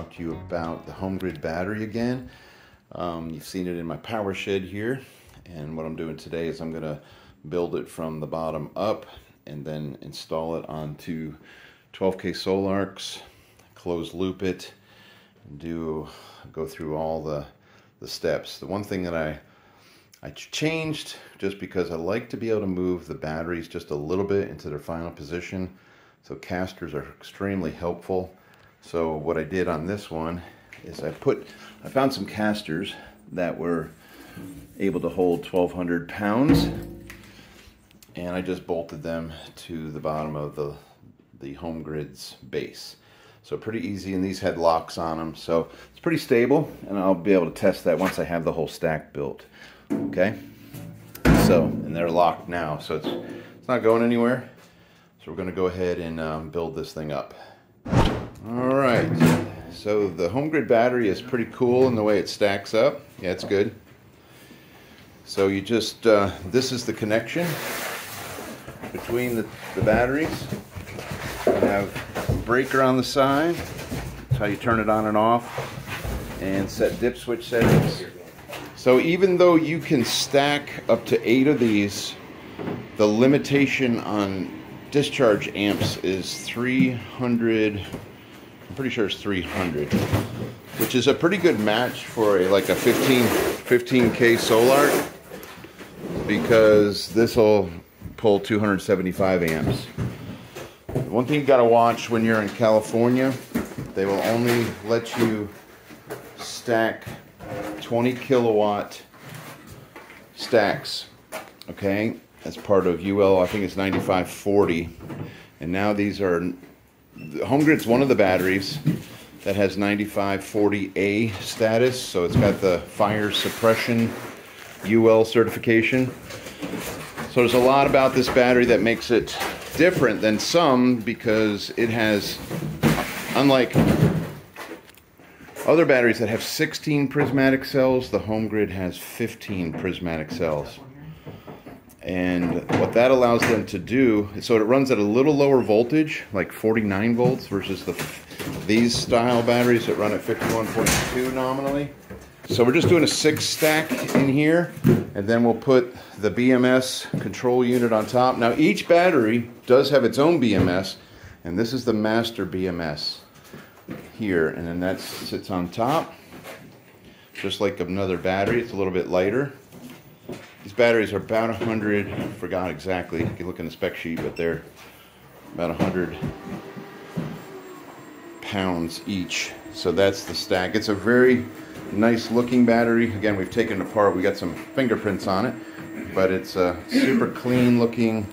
175 wanting to talk to you about the HomeGrid battery again. Um, you've seen it in my power shed here and what I'm doing today is I'm going to build it from the bottom up and then install it onto 12K Sol-Arks, close loop it, and do go through all the, the steps. The one thing that I I changed just because I like to be able to move the batteries just a little bit into their final position so casters are extremely helpful. So what I did on this one is I put, I found some casters that were able to hold 1200 pounds and I just bolted them to the bottom of the, the HomeGrid's base. So pretty easy and these had locks on them. So it's pretty stable and I'll be able to test that once I have the whole stack built. Okay. So, and they're locked now. So it's, it's not going anywhere. So we're going to go ahead and um, build this thing up. All right, so the HomeGrid battery is pretty cool in the way it stacks up. Yeah, it's good. So you just, uh, this is the connection between the, the batteries. You have a breaker on the side. That's how you turn it on and off. And set dip switch settings. So even though you can stack up to eight of these, the limitation on discharge amps is 300 I'm pretty sure it's 300 which is a pretty good match for a like a 15 15k Sol-Ark because this will pull 275 amps one thing you got to watch when you're in California they will only let you stack 20 kilowatt stacks okay as part of UL, I think it's 9540. And now these are, HomeGrid's one of the batteries that has 9540A status. So it's got the fire suppression UL certification. So there's a lot about this battery that makes it different than some because it has, unlike other batteries that have 16 prismatic cells, the HomeGrid has 15 prismatic cells. And what that allows them to do, is so it runs at a little lower voltage, like 49 volts, versus the these style batteries that run at 51.2 nominally. So we're just doing a six stack in here, and then we'll put the BMS control unit on top. Now each battery does have its own BMS, and this is the master BMS here, and then that sits on top, just like another battery. It's a little bit lighter. These batteries are about 100, I forgot exactly, you can look in the spec sheet, but they're about 100 pounds each. So that's the stack. It's a very nice looking battery. Again, we've taken it apart. We got some fingerprints on it, but it's a super clean looking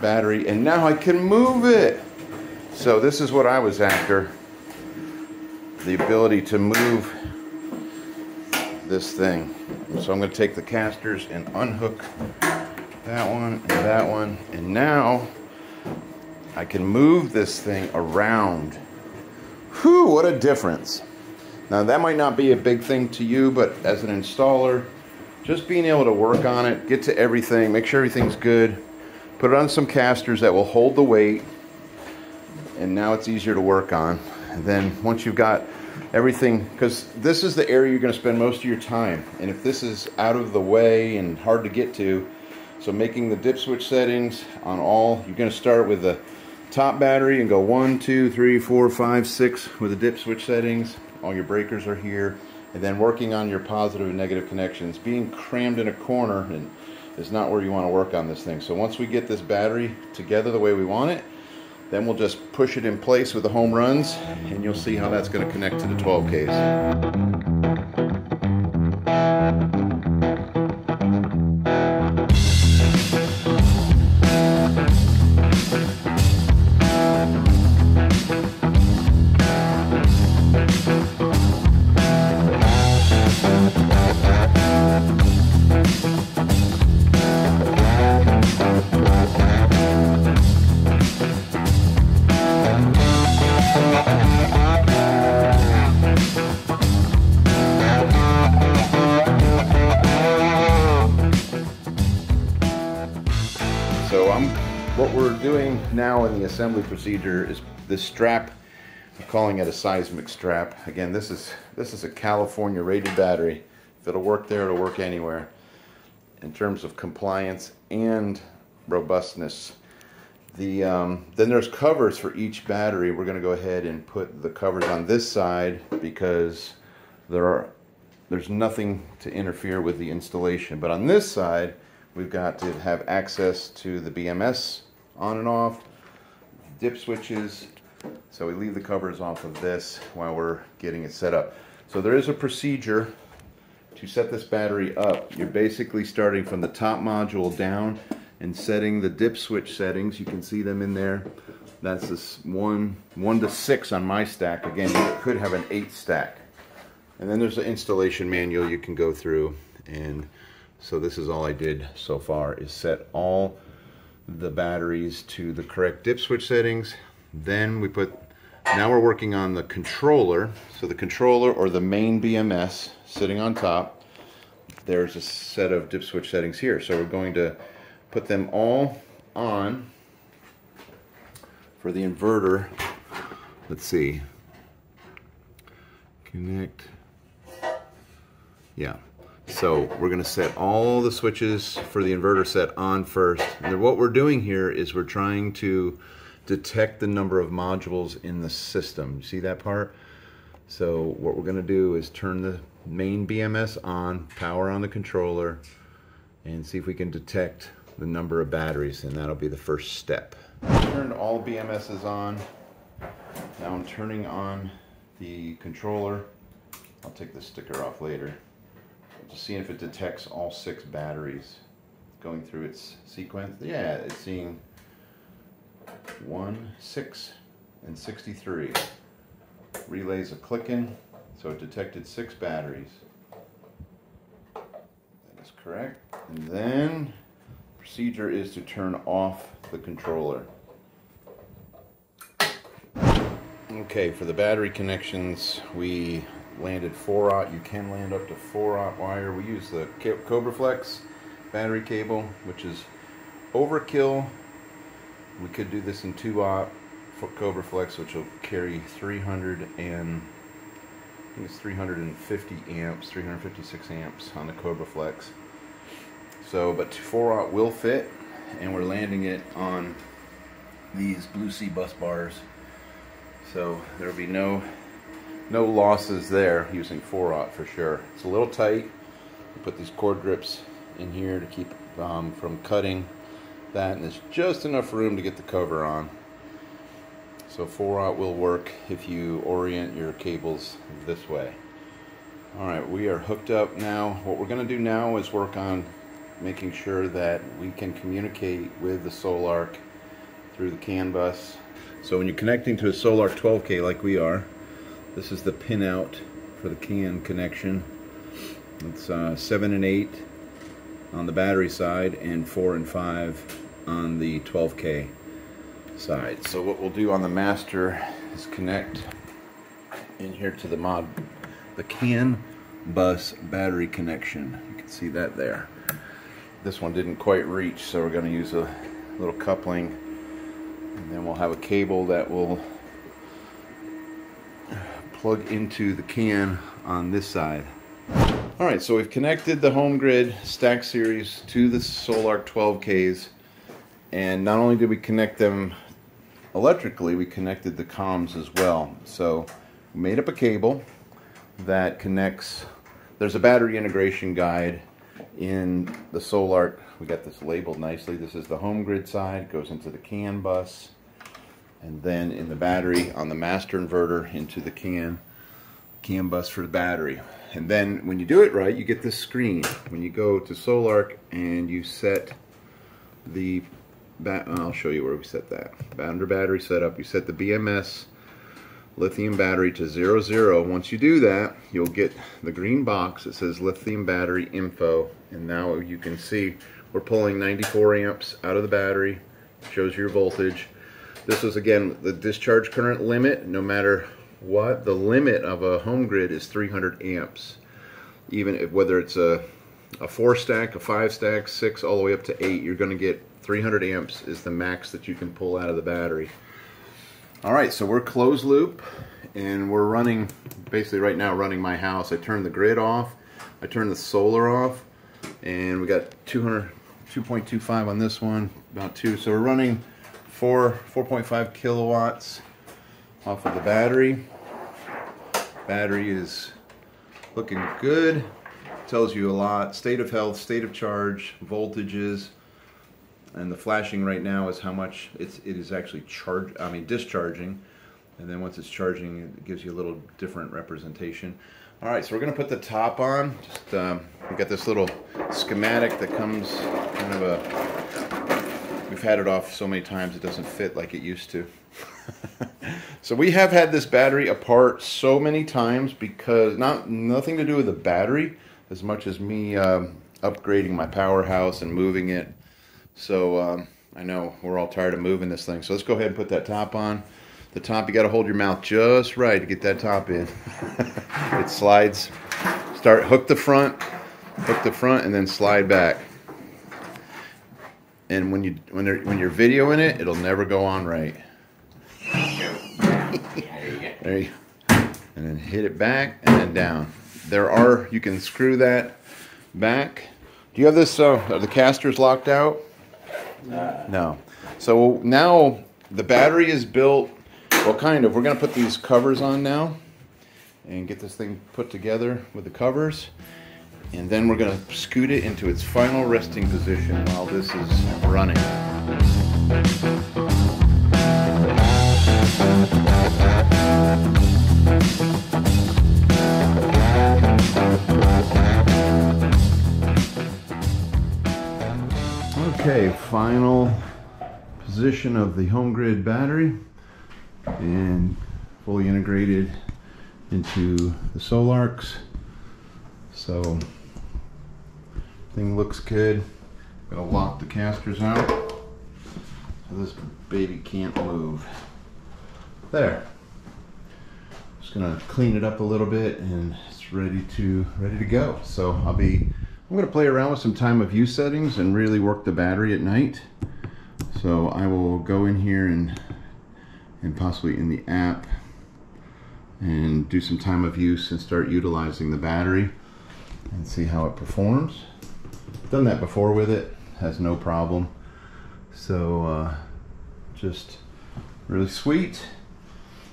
battery. And now I can move it. So this is what I was after. The ability to move this thing. So I'm going to take the casters and unhook that one and that one. And now I can move this thing around. Whew, what a difference. Now that might not be a big thing to you, but as an installer, just being able to work on it, get to everything, make sure everything's good, put it on some casters that will hold the weight, and now it's easier to work on. And then once you've got everything because this is the area you're going to spend most of your time. And if this is out of the way and hard to get to so making the dip switch settings on all you're going to start with the top battery and go one two three four five six with the dip switch settings. All your breakers are here. And then working on your positive and negative connections. Being crammed in a corner and is not where you want to work on this thing. So once we get this battery together the way we want it then we'll just push it in place with the home runs and you'll see how that's going to connect to the 12Ks. Now in the assembly procedure is the strap I'm calling it a seismic strap. Again, this is this is a California rated battery. If it'll work there, it'll work anywhere. In terms of compliance and robustness. The um, then there's covers for each battery. We're going to go ahead and put the covers on this side because there are there's nothing to interfere with the installation. But on this side, we've got to have access to the BMS on and off, dip switches. So we leave the covers off of this while we're getting it set up. So there is a procedure to set this battery up. You're basically starting from the top module down and setting the dip switch settings. You can see them in there. That's this one, one to six on my stack. Again, you could have an eight stack. And then there's the installation manual you can go through. And so this is all I did so far is set all the batteries to the correct dip switch settings. Then we put, now we're working on the controller. So the controller or the main BMS sitting on top, there's a set of dip switch settings here. So we're going to put them all on for the inverter. Let's see. Connect. Yeah. So we're going to set all the switches for the inverter set on first. And what we're doing here is we're trying to detect the number of modules in the system. See that part? So what we're going to do is turn the main BMS on, power on the controller, and see if we can detect the number of batteries, and that'll be the first step. I Turned all BMSs on. Now I'm turning on the controller. I'll take the sticker off later. Seeing if it detects all six batteries going through its sequence. Yeah, it's seeing one, six, and 63. Relays are clicking, so it detected six batteries. That is correct. And then procedure is to turn off the controller. Okay, for the battery connections, we landed 4-aught. You can land up to 4-aught wire. We use the Cobra Flex battery cable, which is overkill. We could do this in 2-aught Cobra Flex, which will carry 300 and I think it's 350 amps, 356 amps on the Cobra Flex. So, but 4-aught will fit, and we're landing it on these Blue Sea bus bars. So there'll be no no losses there using 4-aught for sure. It's a little tight. Put these cord grips in here to keep um, from cutting that, and there's just enough room to get the cover on. So 4-aught will work if you orient your cables this way. Alright, we are hooked up now. What we're going to do now is work on making sure that we can communicate with the Sol-Ark through the CAN bus. So when you're connecting to a Sol-Ark 12K like we are, this is the pinout for the CAN connection. It's uh, 7 and 8 on the battery side and 4 and 5 on the 12K side. So what we'll do on the master is connect in here to the mod, the CAN bus battery connection. You can see that there. This one didn't quite reach, so we're going to use a little coupling. And then we'll have a cable that will plug into the CAN on this side. All right, so we've connected the HomeGrid Stack Series to the Sol-Ark 12Ks. And not only did we connect them electrically, we connected the comms as well. So we made up a cable that connects, there's a battery integration guide in the Sol-Ark. We got this labeled nicely. This is the HomeGrid side, goes into the CAN bus and then in the battery on the master inverter into the CAN CAN bus for the battery. And then when you do it right you get this screen. When you go to Sol-Ark and you set the bat I'll show you where we set that. Under battery setup you set the BMS lithium battery to zero zero. Once you do that you'll get the green box that says lithium battery info. And now you can see we're pulling 94 amps out of the battery. Shows your voltage this is again the discharge current limit, no matter what. The limit of a HomeGrid is 300 amps. Even if, whether it's a, a four stack, a five stack, six, all the way up to eight, you're going to get 300 amps is the max that you can pull out of the battery. All right, so we're closed loop and we're running, basically right now running my house. I turned the grid off, I turned the solar off, and we got 200, 2.25 on this one, about two. So we're running four, 4.5 kilowatts off of the battery. Battery is looking good. Tells you a lot. State of health, state of charge, voltages, and the flashing right now is how much it's it is actually charge. I mean discharging, and then once it's charging, it gives you a little different representation. All right, so we're gonna put the top on. Just um, we got this little schematic that comes kind of a. Had it off so many times it doesn't fit like it used to. so we have had this battery apart so many times because not nothing to do with the battery as much as me um, upgrading my powerhouse and moving it. So um, I know we're all tired of moving this thing. So let's go ahead and put that top on. The top, you got to hold your mouth just right to get that top in. it slides. Start hook the front, hook the front, and then slide back. And when you when they're when you're videoing it, it'll never go on right. there you go. And then hit it back and then down. There are you can screw that back. Do you have this? Uh, are the casters locked out? No. So now the battery is built. Well, kind of. We're going to put these covers on now and get this thing put together with the covers. And then we're going to scoot it into its final resting position while this is running. Okay, final position of the HomeGrid battery and fully integrated into the Sol-Arks. So thing looks good. Gonna lock the casters out so this baby can't move. There. Just gonna clean it up a little bit and it's ready to ready to go. So I'll be I'm to play around with some time of use settings and really work the battery at night. So I will go in here and and possibly in the app and do some time of use and start utilizing the battery and see how it performs. Done that before with it, has no problem. So uh, just really sweet.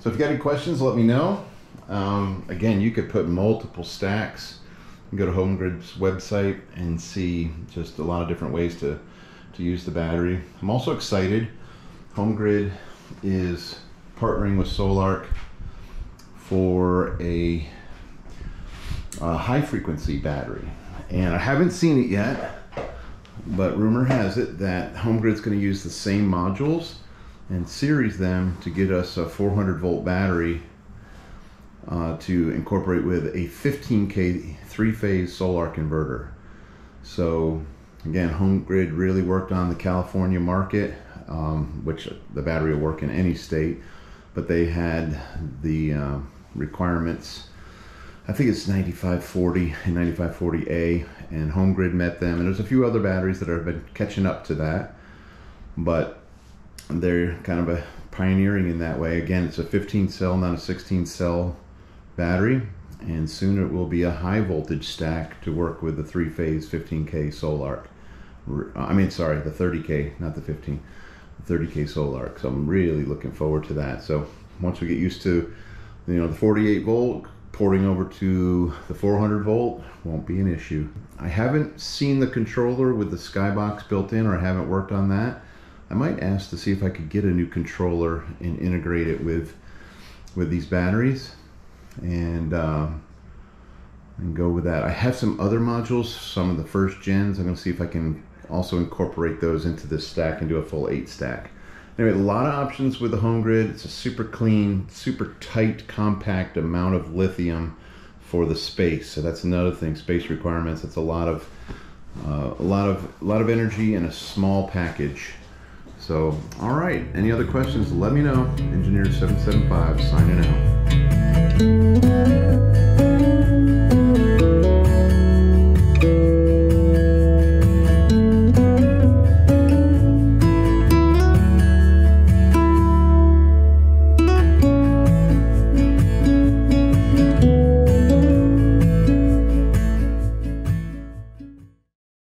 So if you got any questions, let me know. Um, again, you could put multiple stacks go to HomeGrid's website and see just a lot of different ways to, to use the battery. I'm also excited. HomeGrid is partnering with Sol-Ark for a, a high frequency battery. And I haven't seen it yet, but rumor has it that HomeGrid's going to use the same modules and series them to get us a 400 volt battery uh, to incorporate with a 15K three-phase solar converter. So again, HomeGrid really worked on the California market, um, which the battery will work in any state, but they had the uh, requirements. I think it's 9540 and 9540A, and HomeGrid met them. And there's a few other batteries that have been catching up to that, but they're kind of a pioneering in that way. Again, it's a 15 cell, not a 16 cell battery and soon it will be a high voltage stack to work with the three phase 15k Sol-Ark. I mean, sorry, the 30k, not the 15, the 30k Sol-Ark. So I'm really looking forward to that. So once we get used to, you know, the 48 volt porting over to the 400 volt won't be an issue. I haven't seen the controller with the Skybox built in, or I haven't worked on that. I might ask to see if I could get a new controller and integrate it with with these batteries and um, and go with that. I have some other modules, some of the first gens. I'm going to see if I can also incorporate those into this stack and do a full eight stack. Anyway, a lot of options with the HomeGrid. It's a super clean, super tight, compact amount of lithium for the space. So that's another thing. Space requirements. It's a lot of uh, a lot of a lot of energy in a small package. So, all right. Any other questions? Let me know. Engineer 775 signing out.